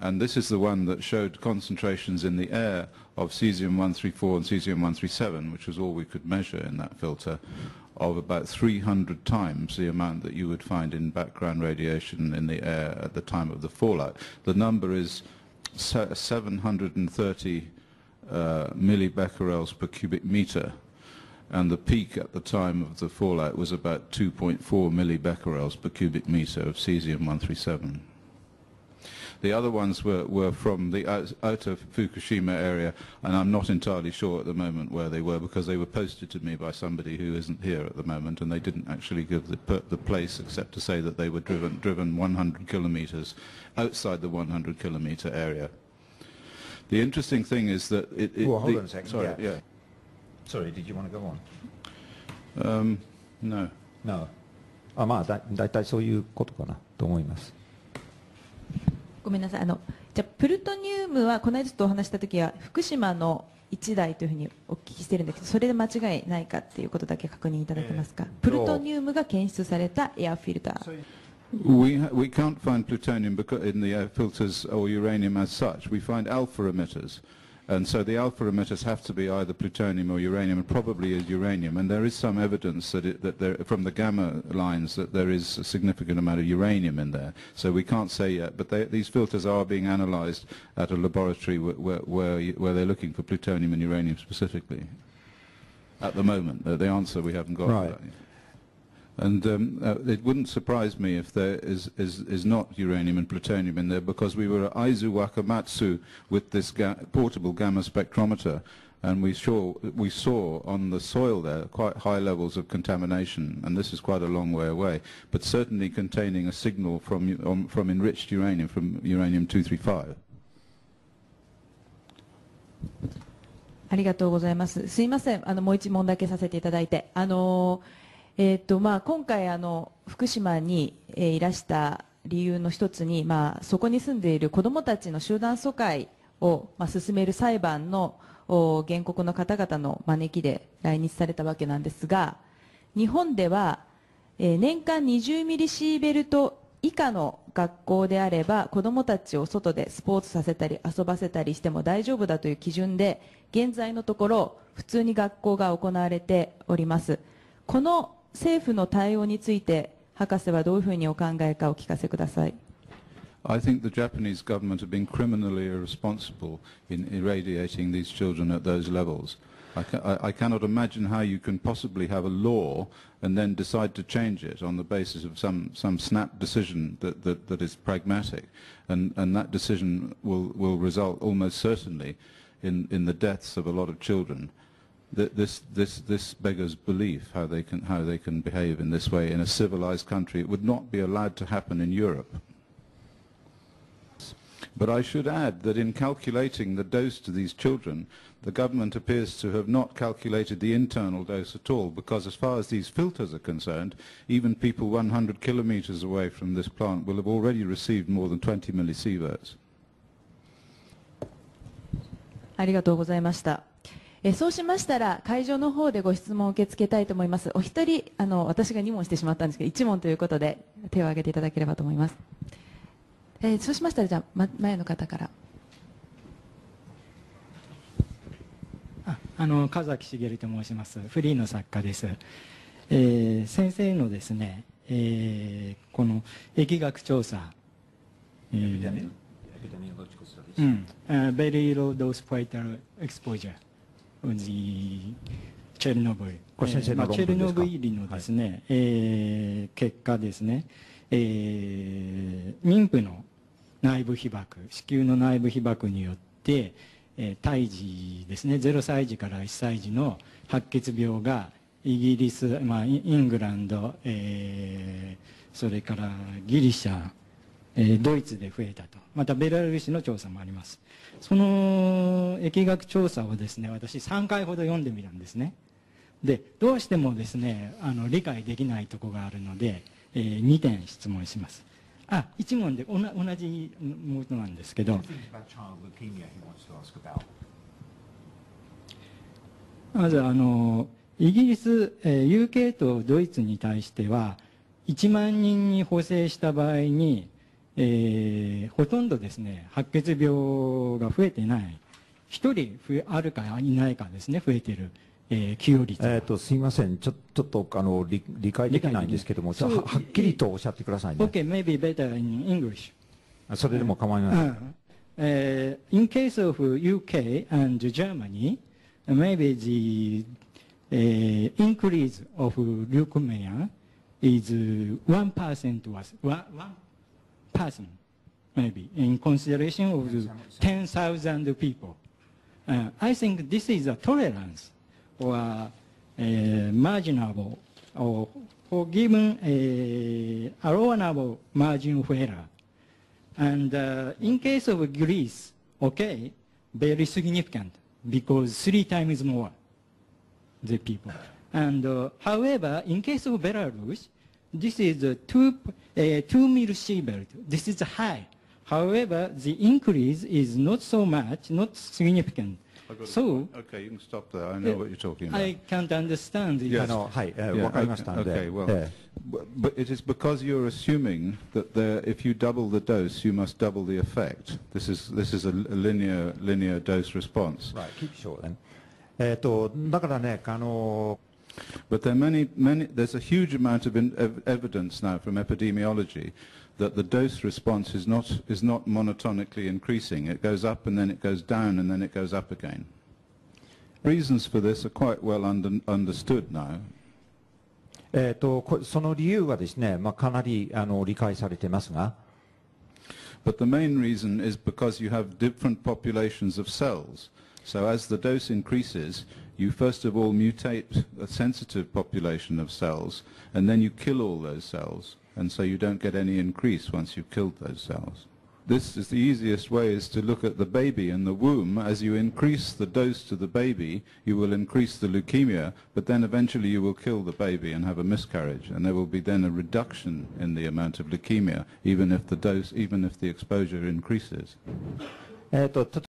And this is the one that showed concentrations in the air of cesium-134 and cesium-137, which was all we could measure in that filter, of about 300 times the amount that you would find in background radiation in the air at the time of the fallout. The number is 730 uh, millibecquerels per cubic meter, and the peak at the time of the fallout was about 2.4 millibecquerels per cubic meter of cesium-137. The other ones were, were from the out, outer Fukushima area, and I'm not entirely sure at the moment where they were because they were posted to me by somebody who isn't here at the moment, and they didn't actually give the, the place except to say that they were driven, driven 100 kilometers outside the 100 kilometer area. The interesting thing is that it... it well, hold the, on a second. Sorry, yeah. yeah. Sorry, did you want to go on? Um, no. No. あまあだ大体そういうことかなと思います。 ごめんなさいあのじゃあプルトニウムはこの間ちょっとお話した時は福島の1台というふうにお聞きしてるんだけどそれで間違いないかっていうことだけ確認いただけますか、プルトニウムが検出されたエアフィルター We, ha- we can't find plutonium in the air filters or uranium as such. We find alpha emitters. And so the alpha emitters have to be either plutonium or uranium, and probably is uranium. And there is some evidence that, it, that there, from the gamma lines that there is a significant amount of uranium in there. So we can't say yet, but they, these filters are being analyzed at a laboratory where, where, where, they're looking for plutonium and uranium specifically. At the moment, the, answer we haven't got. Right. that yet. And um, uh, it wouldn't surprise me if there is, is, is not uranium and plutonium in there because we were at Aizu Wakamatsu with this ga- portable gamma spectrometer and we saw, we saw on the soil there quite high levels of contamination and this is quite a long way away but certainly containing a signal from, u- um, from enriched uranium, from uranium-235. ありがとうございます。すいません、あのもう一問だけさせていただいて、あの えーとまあ今回あの福島に、えーいらした理由の一つに、まあそこに住んでいる子どもたちの集団疎開をまあ進める裁判のお原告の方々の招きで来日されたわけなんですが、日本では、えー年間20ミリシーベルト以下の学校であれば子どもたちを外でスポーツさせたり遊ばせたりしても大丈夫だという基準で現在のところ普通に学校が行われております。この政府の対応について博士はどういうふうにお考えかお聞かせください I think the Japanese government have been criminally irresponsible in irradiating these children at those levels. I, ca- I- I cannot imagine how you can possibly have a law and then decide to change it on the basis of some, some snap decision that, that, that is pragmatic. And, and that decision will, will result almost certainly in, in the deaths of a lot of children. Th- This, this, this beggars belief how they, can, how they can behave in this way in a civilized country. It would not be allowed to happen in Europe. But I should add that in calculating the dose to these children, the government appears to have not calculated the internal dose at all, because as far as these filters are concerned, even people 100 kilometers away from this plant will have already received more than 20 millisieverts. ありがとうございました。 えーそうしましたら会場の方でご質問を受け付けたいと思います。お一人あの私が2問してしまったんですけど1問ということで手を挙げていただければと思います。えーそうしましたらじゃあ、ま、前の方から。ああの神崎茂と申しますフリーの作家です、えー先生のですね、えーこの疫学調査、えーうん、uh, very low dose vital exposure of the チェルノブイリこれ先生の論文ですかチェルノブイリのですね、えー結果ですね、えー妊婦の内部被爆子宮の内部被爆によって、えー胎児ですね。0歳児から1歳児の白血病がイギリス、まあ、イイングランド、えーそれからギリシャ、えードイツで増えたと。またベラルーシの調査もあります。その疫学調査をですね私3回ほど読んでみたんですね。でどうしてもですねあの理解できないところがあるので、え2点質問します。あ一問でおな同じものなんですけど。まずあのイギリス、えー UK とドイツに対しては1万人に補正した場合に、えーほとんどですね白血病が増えてない一人増えあるかいないかですね増えてる、えー寄与率、えっ、と、すいません。ちょちょっと、あの、理理解できないんですけども、ちょっとははっきりとおっしゃってくださいね。Okay, maybe better in English. それでも構いません。Uh, uh, in case of UK and Germany, uh, maybe the uh, increase of leukemia is uh, 1% was one, one person, maybe, in consideration of 10,000 people. Uh, I think this is a tolerance or uh, marginable or for given a allowable margin of error. And uh, in case of Greece, okay, very significant because three times more the people. And uh, however, in case of Belarus, this is uh, two, uh, two millisievert. This is high. However, the increase is not so much, not significant. So Okay, you can stop there. I know what you're talking about. I can't understand. Yes.あの、はい、えー Yeah, わかりましたので。 okay, well, え bu- but it is because you're assuming that there, if you double the dose, you must double the effect. This is this is a, a linear linear dose response. ー right, keep short then. えっ、と、だからね、あの But there are many many. There's a huge amount of in, ev- evidence now from epidemiology that the dose response is not is not monotonically increasing. It goes up and then it goes down and then it goes up again. Reasons for this are quite well under, understood now. えっ、と、こその理由はですね、まあ、かなりあの理解されてますが、 But the main reason is because you have different populations of cells. So as the dose increases, you first of all mutate a sensitive population of cells, and then you kill all those cells, and so you don't get any increase once you've killed those cells. This is the easiest way is to look at the baby in the womb. As you increase the dose to the baby, you will increase the leukemia, but then eventually you will kill the baby and have a miscarriage, and there will be then a reduction in the amount of leukemia, even if the dose, even if the exposure increases. Eh,